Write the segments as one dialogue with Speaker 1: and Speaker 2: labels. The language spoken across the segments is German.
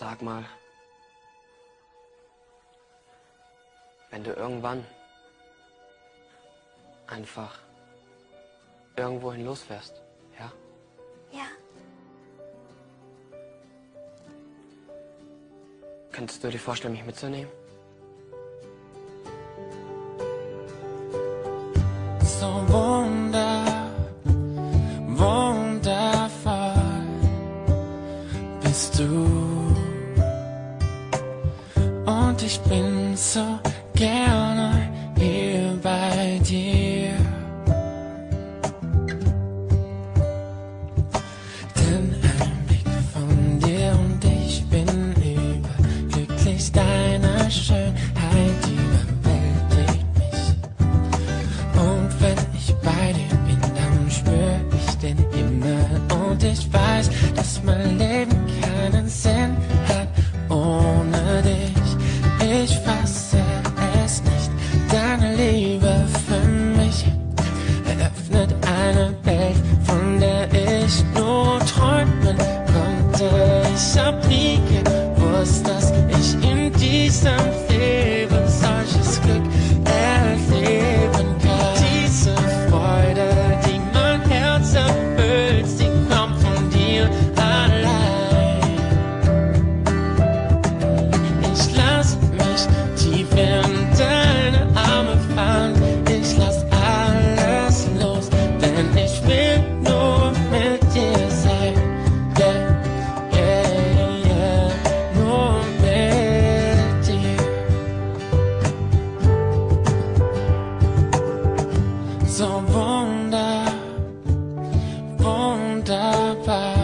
Speaker 1: Sag mal, wenn du irgendwann einfach irgendwohin losfährst, ja?
Speaker 2: Ja.
Speaker 1: Könntest du dir vorstellen, mich mitzunehmen?
Speaker 3: So wunder, wundervoll bist du. Ich bin so gerne hier bei dir. Denn ein Blick von dir und ich bin überglücklich deiner Schönheit überwältigt mich. Und wenn ich bei dir bin, dann spür ich den Himmel und ich weiß, dass mein Leben So wunder, wunderbar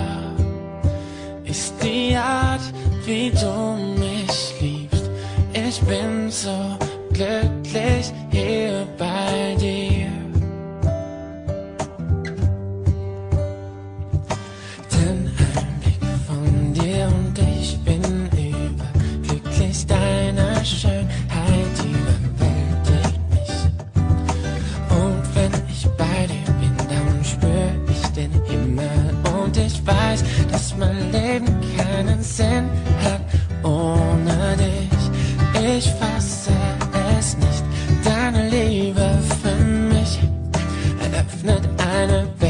Speaker 3: ist die Art, wie du mich liebst. Ich bin so glücklich mein Leben keinen Sinn hat ohne dich. Ich fasse es nicht. Deine Liebe für mich eröffnet eine Welt.